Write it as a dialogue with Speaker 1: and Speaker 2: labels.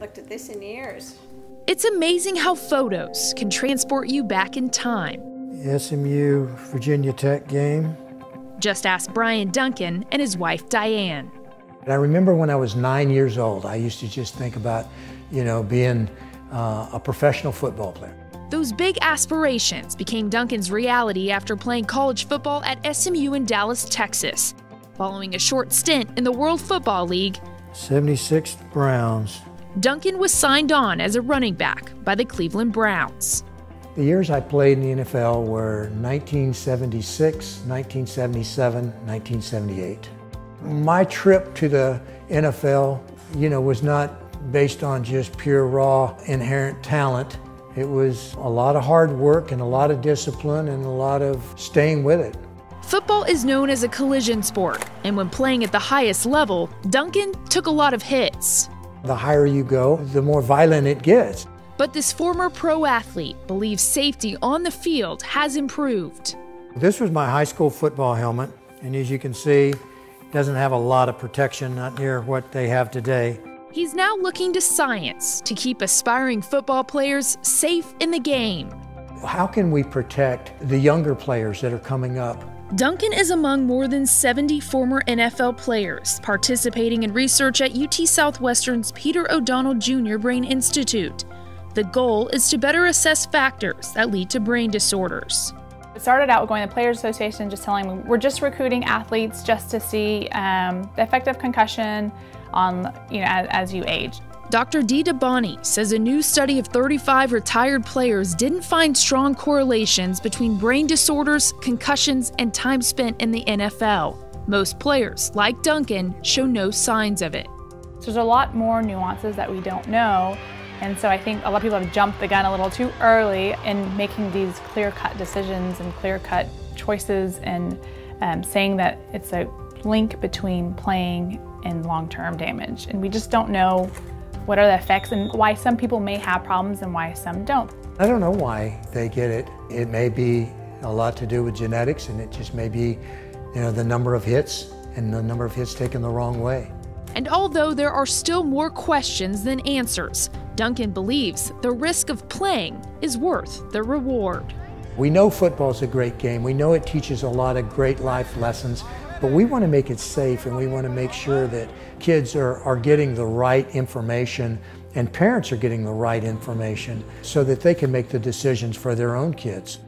Speaker 1: haven't looked at this in years.
Speaker 2: It's amazing how photos can transport you back in time.
Speaker 3: SMU Virginia Tech game.
Speaker 2: Just ask Brian Duncan and his wife Diane.
Speaker 3: I remember when I was nine years old, I used to just think about, you know, being uh, a professional football player.
Speaker 2: Those big aspirations became Duncan's reality after playing college football at SMU in Dallas, Texas. Following a short stint in the World Football League,
Speaker 3: 76 Browns.
Speaker 2: Duncan was signed on as a running back by the Cleveland Browns.
Speaker 3: The years I played in the NFL were 1976, 1977, 1978. My trip to the NFL, you know, was not based on just pure raw inherent talent. It was a lot of hard work and a lot of discipline and a lot of staying with it.
Speaker 2: Football is known as a collision sport, and when playing at the highest level, Duncan took a lot of hits.
Speaker 3: The higher you go, the more violent it gets.
Speaker 2: But this former pro athlete believes safety on the field has improved.
Speaker 3: This was my high school football helmet, and as you can see, it doesn't have a lot of protection, not near what they have today.
Speaker 2: He's now looking to science to keep aspiring football players safe in the game.
Speaker 3: How can we protect the younger players that are coming up?
Speaker 2: Duncan is among more than 70 former NFL players participating in research at UT Southwestern's Peter O'Donnell Jr. Brain Institute. The goal is to better assess factors that lead to brain disorders.
Speaker 4: It started out with going to the Players Association just telling them we're just recruiting athletes just to see um, the effect of concussion on, you know, as, as you age.
Speaker 2: Dr. Didehbani says a new study of 35 retired players didn't find strong correlations between brain disorders, concussions, and time spent in the NFL. Most players, like Duncan, show no signs of it.
Speaker 4: So there's a lot more nuances that we don't know. And so I think a lot of people have jumped the gun a little too early in making these clear-cut decisions and clear-cut choices and um, saying that it's a link between playing and long-term damage. And we just don't know what are the effects and why some people may have problems and why some don't.
Speaker 3: I don't know why they get it. It may be a lot to do with genetics and it just may be, you know, the number of hits and the number of hits taken the wrong way.
Speaker 2: And although there are still more questions than answers, Duncan believes the risk of playing is worth the reward.
Speaker 3: We know football is a great game. We know it teaches a lot of great life lessons, but we want to make it safe and we want to make sure that kids are, are getting the right information and parents are getting the right information so that they can make the decisions for their own kids.